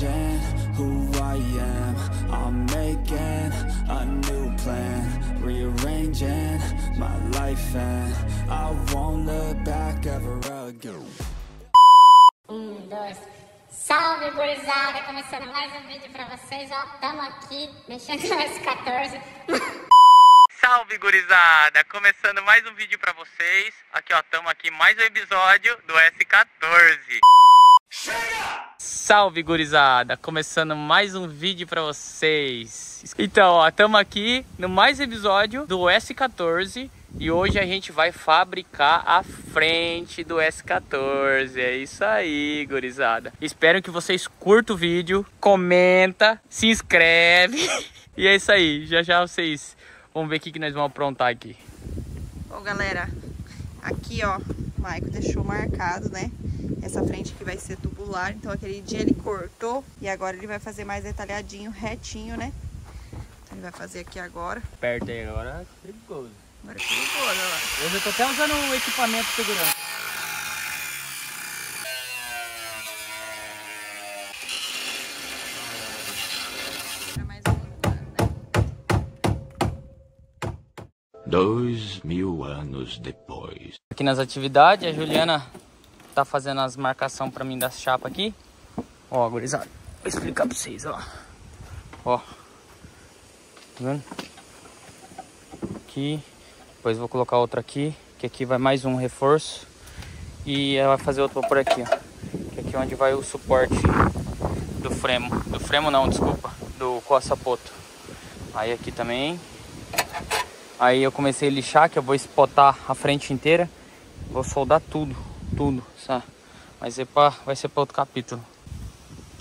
changing who I am. I'm making a new plan, rearranging my life, and I won't look back ever again. Um, dois. Salve, gurizada! Começando mais um vídeo pra vocês, ó. Tamo aqui, mexendo no S14. Salve gurizada! Começando mais um vídeo pra vocês. Aqui ó, tamo aqui mais um episódio do S14. Salve gurizada! Começando mais um vídeo pra vocês. Então ó, tamo aqui no mais episódio do S14 e hoje a gente vai fabricar a frente do S14. É isso aí, gurizada. Espero que vocês curtam o vídeo, comenta, se inscreve. E é isso aí, já já vocês vão ver o que, que nós vamos aprontar aqui. Bom, galera, aqui ó, o Maico deixou marcado, né? Essa frente aqui vai ser tubular, então aquele dia ele cortou e agora ele vai fazer mais detalhadinho, retinho, né? Então ele vai fazer aqui agora. Perto aí agora, perigoso. Agora é perigoso, olha lá. Hoje eu tô até usando o equipamento de segurança. Né? Dois mil anos depois. Aqui nas atividades, a Juliana tá fazendo as marcações pra mim das chapas aqui. Ó, gurizada, vou explicar pra vocês, ó. Ó. Tá vendo? Aqui. Depois vou colocar outra aqui, que aqui vai mais um reforço. E ela vai fazer outra por aqui, ó. Que aqui é onde vai o suporte do fremo. Do fremo não, desculpa. Do coça-poto. Aí aqui também. Aí eu comecei a lixar, que eu vou espotar a frente inteira. Vou soldar tudo, tudo, sabe? Mas é pra, vai ser pra outro capítulo.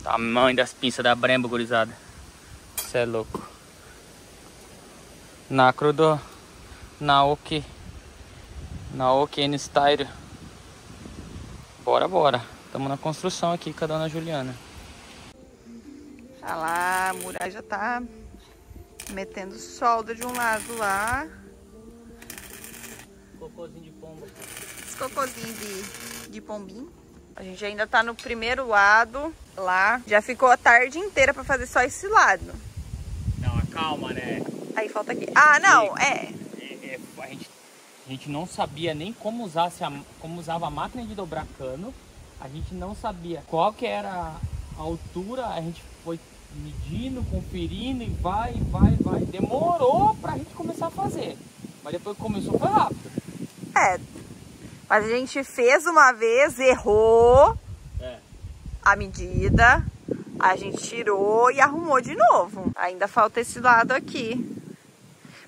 Tamanho das pinças da Brembo, gurizada. Você é louco. Nacro do Naoki. Naoki N-Style. Bora, bora. Tamo na construção aqui com a dona Juliana. Olha lá, a Murai já tá metendo solda de um lado lá. Cocôzinho de pomba. Esse cocôzinho de, de pombinho. A gente ainda tá no primeiro lado lá. Já ficou a tarde inteira pra fazer só esse lado. Não, calma, né? Aí falta aqui. Ah, não, é. É, é, a, gente, a gente não sabia nem como, usasse a, como usava a máquina de dobrar cano. A gente não sabia qual que era a altura. A gente foi medindo, conferindo e vai, vai, vai. Demorou pra gente começar a fazer. Mas depois que começou foi rápido. É. Mas a gente fez uma vez, errou É. a medida. A gente tirou e arrumou de novo. Ainda falta esse lado aqui.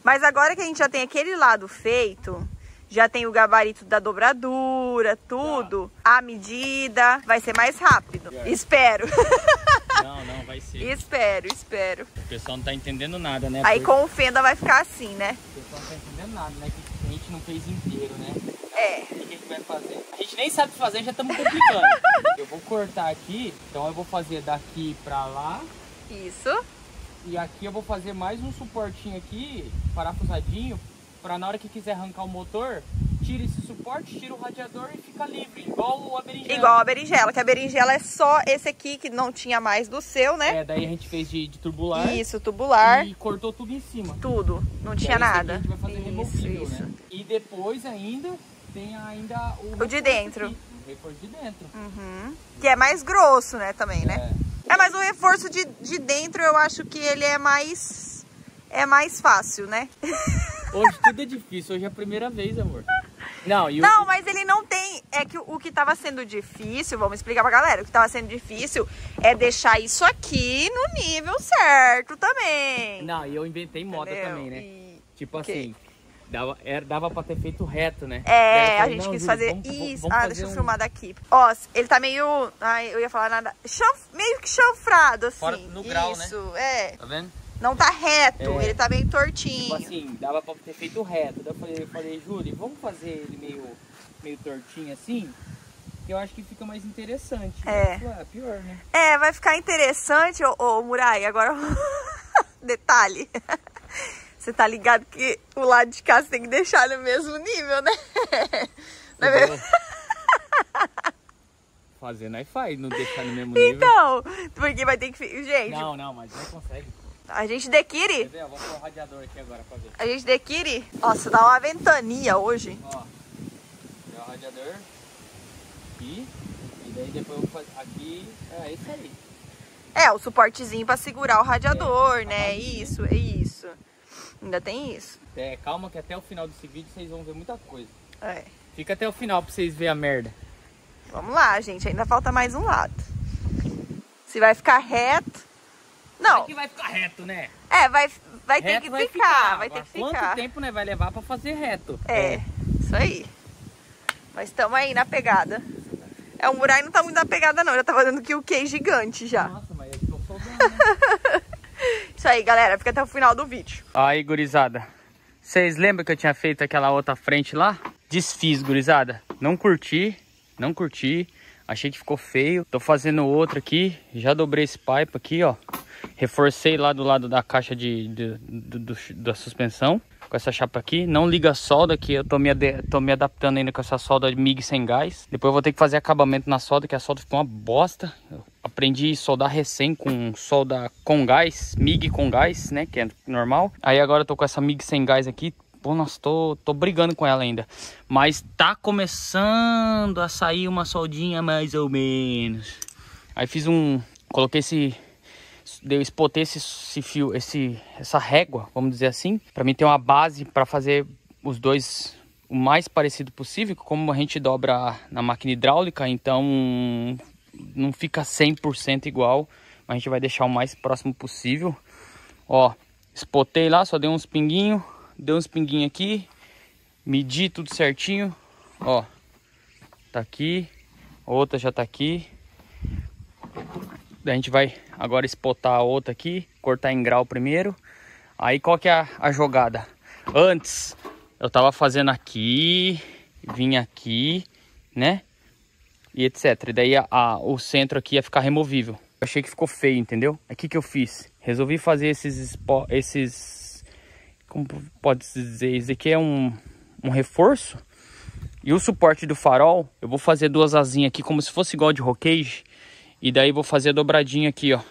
Mas agora que a gente já tem aquele lado feito, já tem o gabarito da dobradura, tudo, a medida, vai ser mais rápido. Já. Espero. Não, não, vai ser. espero, espero. O pessoal não tá entendendo nada, né? Aí Porque com o fenda vai ficar assim, né? O pessoal não tá entendendo nada, né? Que a gente não fez inteiro, né? É. O que a gente vai fazer? A gente nem sabe fazer, já estamos complicando. eu vou cortar aqui, então eu vou fazer daqui pra lá. Isso. E aqui eu vou fazer mais um suportinho aqui, parafusadinho, pra na hora que quiser arrancar o motor, tira esse suporte, tira o radiador e fica livre, igual a berinjela. Igual a berinjela, que a berinjela é só esse aqui que não tinha mais do seu, né? É, daí a gente fez de, de tubular Isso, tubular, e cortou tudo em cima. tudo. Não E tinha nada. A gente vai fazer Isso, isso. né? E depois ainda tem ainda o, O de dentro. aqui, o reforço de dentro. Uhum. Que é mais grosso, né, também, né? É, mas o reforço de, de dentro eu acho que ele é mais. É mais fácil, né? Hoje tudo é difícil, hoje é a primeira vez, amor. Não, o- Não, mas ele não tem. É que o, que tava sendo difícil, vamos explicar pra galera. O que tava sendo difícil é deixar isso aqui no nível certo também. Não, e eu inventei moda entendeu? também, né? E- Tipo assim, dava, era, dava pra ter feito reto, né? É, a falei, gente "Não, quis Júlio, fazer vamos- isso. vamos ah, fazer deixa eu um- filmar daqui. Ó, ele tá meio. Ai, eu ia falar nada. Chanf... Meio que chanfrado, assim. Fora no grau, né? Isso, é. Tá vendo? Não tá reto, É. ele tá meio Tipo tortinho. assim, dava pra ter feito reto. Daí eu falei, eu falei Júlio, vamos fazer ele meio, meio tortinho assim? Que eu acho que fica mais interessante. É. Ah, pior, né? É, vai ficar interessante, ô, ô Murai. Agora, detalhe. Você tá ligado que o lado de cá você tem que deixar no mesmo nível, né? Não é mesmo? fazer, nós faz, não deixar no mesmo nível. Então, porque vai ter que... Gente, Não, não, mas nós consegue. a gente dequire. Quer ver? Vou pôr o radiador aqui agora pra ver. A gente dequire. Nossa, dá uma ventania hoje. Ó, é o radiador. Aqui. E daí depois eu vou fazer. Aqui. É isso aí. É, o suportezinho pra segurar o radiador, É, né? Isso, é isso. Ainda tem isso. É, calma que até o final desse vídeo vocês vão ver muita coisa. É. Fica até o final pra vocês verem a merda. Vamos lá, gente. Ainda falta mais um lado. Se vai ficar reto. Não. Vai ficar reto, né? É, vai, vai ter que vai ficar. Vai ter que Quanto ficar. tempo né, vai levar pra fazer reto? É, isso aí. Mas estamos aí na pegada. É, o Murai não tá muito na pegada, não. Já tá fazendo que o que gigante já. Nossa, mas eu tô soldando, né? Isso aí, galera. Fica até o final do vídeo. Aí, gurizada. Vocês lembram que eu tinha feito aquela outra frente lá? Desfiz, gurizada. Não curti, não curti. Achei que ficou feio. Tô fazendo outra aqui. Já dobrei esse pipe aqui, ó. Reforcei lá do lado da caixa de, de- do- da suspensão. Com essa chapa aqui. Não liga a solda, que eu tô me, tô me adaptando ainda com essa solda MIG sem gás. Depois eu vou ter que fazer acabamento na solda, que a solda ficou uma bosta. Eu aprendi soldar recém com solda com gás, MIG com gás, né? Que é normal. Aí agora eu tô com essa MIG sem gás aqui. Pô, nossa, tô, tô brigando com ela ainda. Mas tá começando a sair uma soldinha mais ou menos. Aí fiz um... Coloquei esse... Deu, espotei esse, esse fio, esse, essa régua, vamos dizer assim. Pra mim ter uma base pra fazer os dois o mais parecido possível. Como a gente dobra na máquina hidráulica, então não fica 100% igual. Mas a gente vai deixar o mais próximo possível. Ó, espotei lá, só dei uns pinguinhos. Dei uns pinguinhos aqui. Medi tudo certinho. Ó, tá aqui. Outra já tá aqui. A gente vai agora espotar a outra aqui. Cortar em grau primeiro. Aí qual que é a, a jogada? Antes eu tava fazendo aqui. Vim aqui, né? E etc. E daí a, a- o centro aqui ia ficar removível. Eu achei que ficou feio, entendeu? Aí o que, que eu fiz? Resolvi fazer esses, esses como pode dizer, isso aqui é um, um reforço. E o suporte do farol, eu vou fazer duas asinhas aqui como se fosse igual de rockage. E daí vou fazer a dobradinha aqui, ó.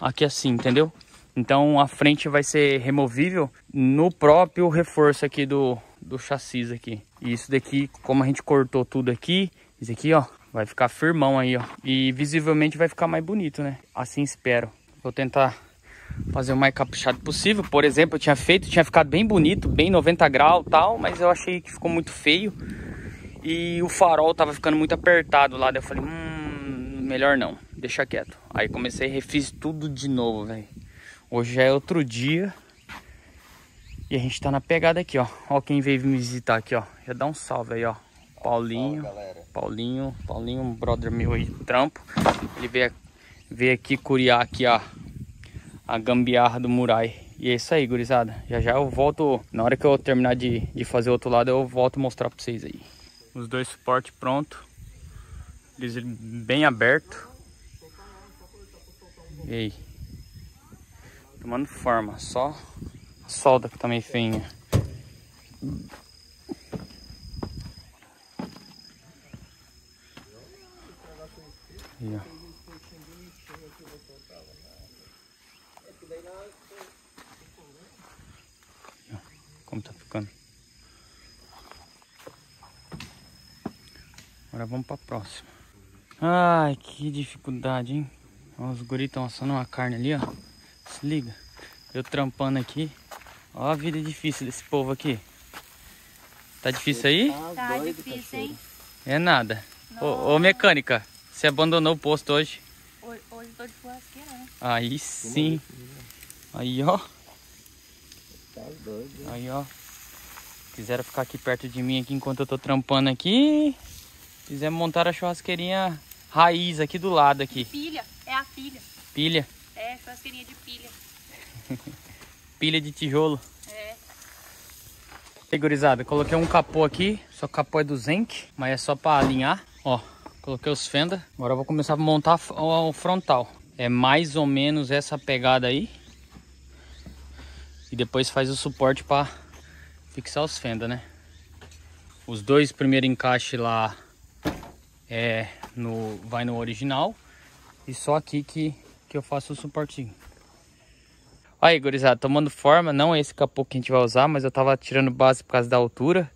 Aqui assim, entendeu? Então a frente vai ser removível no próprio reforço aqui do, do chassi aqui. E isso daqui, como a gente cortou tudo aqui, isso aqui, ó, vai ficar firmão aí, ó. E visivelmente vai ficar mais bonito, né? Assim espero. Vou tentar fazer o mais caprichado possível. Por exemplo, eu tinha feito, tinha ficado bem bonito, bem 90 graus tal, mas eu achei que ficou muito feio. E o farol tava ficando muito apertado lá, daí eu falei, hum, melhor não, deixa quieto. Aí comecei e refiz tudo de novo, velho. Hoje já é outro dia. E a gente tá na pegada aqui, ó. Ó quem veio me visitar aqui, ó. Já dá um salve aí, ó. Paulinho. Paulinho, Paulinho, um brother meu aí, trampo. Ele veio, veio aqui curiar aqui, ó a gambiarra do Murai. E é isso aí, gurizada. Já já eu volto, na hora que eu terminar de, de fazer o outro lado, eu volto mostrar pra vocês aí. Os dois suportes prontos. Eles bem aberto. E aí? Tomando forma, só a solda que tá meio feinha. Aí, ó. como tá ficando. Agora vamos pra próxima. Ai, que dificuldade, hein? Os guris estão assando uma carne ali, ó. Se liga. Eu trampando aqui. Ó a vida difícil desse povo aqui. Tá difícil aí? Tá difícil, hein? É nada. Ô, ô, mecânica, você abandonou o posto hoje? Hoje, hoje tô de churrasqueira, né? Aí sim. Aí, ó. Aí, ó. Quiseram ficar aqui perto de mim aqui enquanto eu tô trampando aqui. Fizemos montar a churrasqueirinha raiz aqui do lado aqui. Pilha, é a pilha. Pilha. É, churrasqueirinha de pilha. Pilha de tijolo. É. Aí, gurizada, coloquei um capô aqui. Só capô é do Zenk, mas é só pra alinhar. Ó, coloquei os fenda. Agora eu vou começar a montar o frontal. É mais ou menos essa pegada aí. E depois faz o suporte pra fixar os fenda, né? Os dois primeiros encaixes lá é no, vai no original. E só aqui que, que eu faço o suportinho. Aí, gurizada, tomando forma. Não é esse capô que a gente vai usar, mas eu tava tirando base por causa da altura.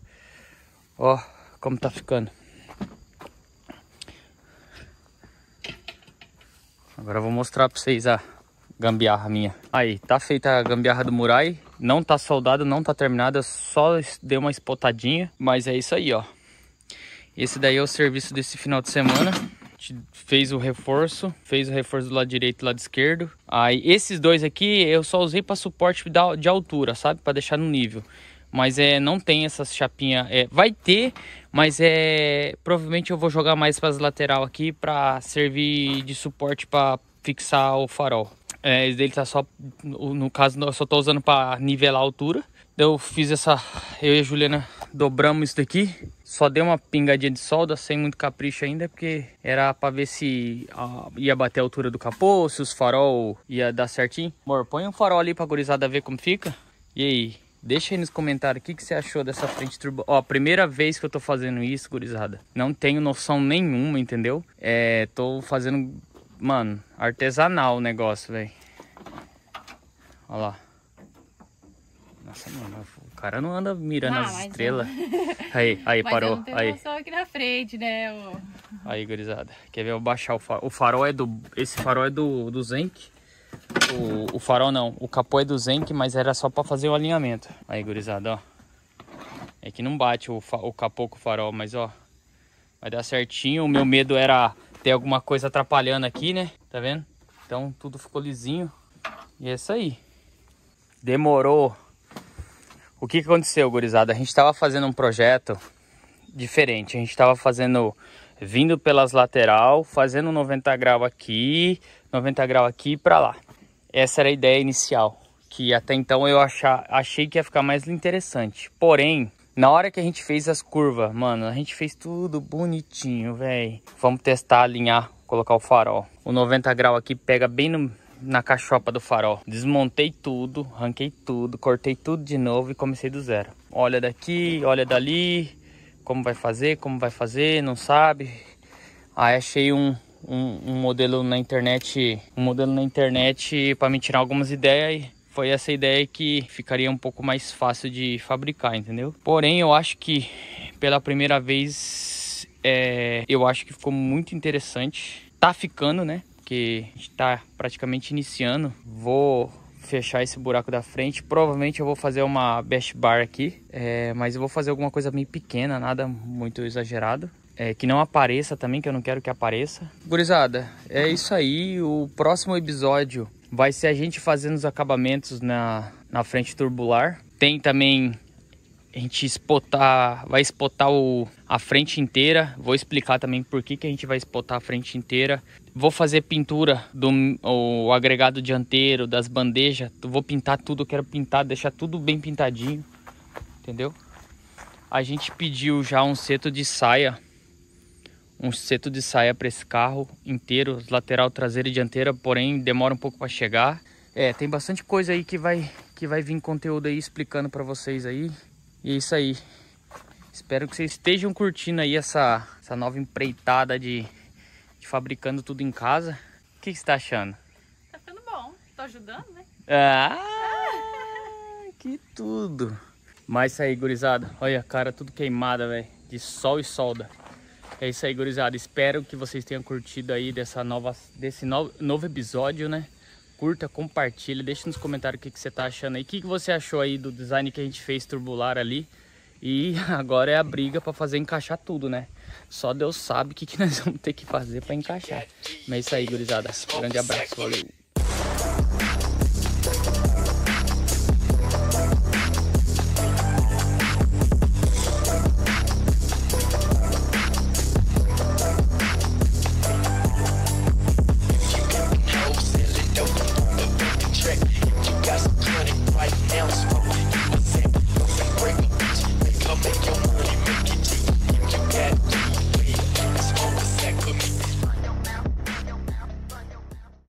Ó, como tá ficando. Agora eu vou mostrar pra vocês a gambiarra minha. Aí, tá feita a gambiarra do Murai. Não tá soldado, não tá terminada, só deu uma espotadinha. Mas é isso aí, ó. Esse daí é o serviço desse final de semana. Fez o reforço, fez o reforço do lado direito e do lado esquerdo. Aí esses dois aqui eu só usei para suporte de altura, sabe? Para deixar no nível. Mas é, não tem essas chapinhas. É, vai ter, mas é provavelmente eu vou jogar mais para as lateral aqui para servir de suporte para fixar o farol. É, dele tá só, no caso, eu só tô usando para nivelar a altura. Eu fiz essa, eu e a Juliana dobramos isso daqui. Só dei uma pingadinha de solda, sem muito capricho ainda, porque era para ver se ah, ia bater a altura do capô, se os farol ia dar certinho. Amor, põe um farol ali pra gurizada ver como fica. E aí, Deixa aí nos comentários o que, que você achou dessa frente turbo. Ó, primeira vez que eu tô fazendo isso, gurizada. Não tenho noção nenhuma, entendeu? É, tô fazendo, mano, artesanal o negócio, velho. Ó lá. Nossa, mano, o cara não anda mirando Ah, as estrelas. Aí, aí, Mas parou. eu não tenho Aí, noção aqui na frente, né? ô. aí, gurizada. Quer ver eu baixar o farol? O farol é do... Esse farol é do, do Zenk. O, o farol não, o capô é do Zenk, mas era só pra fazer o alinhamento. Aí, gurizada, ó. É que não bate o, o capô com o farol, mas ó. Vai dar certinho. O meu medo era ter alguma coisa atrapalhando aqui, né? Tá vendo? Então tudo ficou lisinho. E é isso aí. Demorou. O que, que aconteceu, gurizada? A gente tava fazendo um projeto diferente. A gente tava fazendo, vindo pelas lateral, fazendo 90 graus aqui, 90 graus aqui e pra lá. Essa era a ideia inicial, que até então eu achar, achei que ia ficar mais interessante. Porém, na hora que a gente fez as curvas, mano, a gente fez tudo bonitinho, velho. Vamos testar, alinhar, colocar o farol. O 90 graus aqui pega bem no, na cachopa do farol. Desmontei tudo, arranquei tudo, cortei tudo de novo e comecei do zero. Olha daqui, olha dali, como vai fazer, como vai fazer, não sabe. Aí achei um, um, um modelo na internet, um modelo na internet para me tirar algumas ideias e foi essa ideia que ficaria um pouco mais fácil de fabricar, entendeu? Porém, eu acho que pela primeira vez, é, eu acho que ficou muito interessante. Tá ficando, né? Porque a gente tá praticamente iniciando. Vou fechar esse buraco da frente. Provavelmente eu vou fazer uma best bar aqui, é, mas eu vou fazer alguma coisa meio pequena, nada muito exagerado. É, que não apareça também, que eu não quero que apareça. Gurizada, é isso aí. O próximo episódio vai ser a gente fazendo os acabamentos na, na frente turbular. Tem também a gente spotar, vai spotar o, a frente inteira. Vou explicar também por que, que a gente vai spotar a frente inteira. Vou fazer pintura do o agregado dianteiro, das bandejas. Vou pintar tudo, quero pintar, deixar tudo bem pintadinho. Entendeu? A gente pediu já um seto de saia. Um seto de saia para esse carro inteiro, lateral, traseira e dianteira, porém demora um pouco para chegar. É, tem bastante coisa aí que vai que vai vir conteúdo aí explicando para vocês aí. E é isso aí. Espero que vocês estejam curtindo aí essa, essa nova empreitada de, de fabricando tudo em casa. O que, que você tá achando? Tá ficando bom. Tô ajudando, né? Ah, que tudo. Mas isso aí, gurizada. Olha a cara tudo queimada, velho. De sol e solda. É isso aí, gurizada. Espero que vocês tenham curtido aí dessa nova, desse novo, episódio, né? Curta, compartilha, deixa nos comentários o que, que você tá achando aí. O que, que você achou aí do design que a gente fez turbular ali. E agora é a briga para fazer encaixar tudo, né? Só Deus sabe o que, que nós vamos ter que fazer para encaixar. Mas é isso aí, gurizada. Grande abraço, valeu.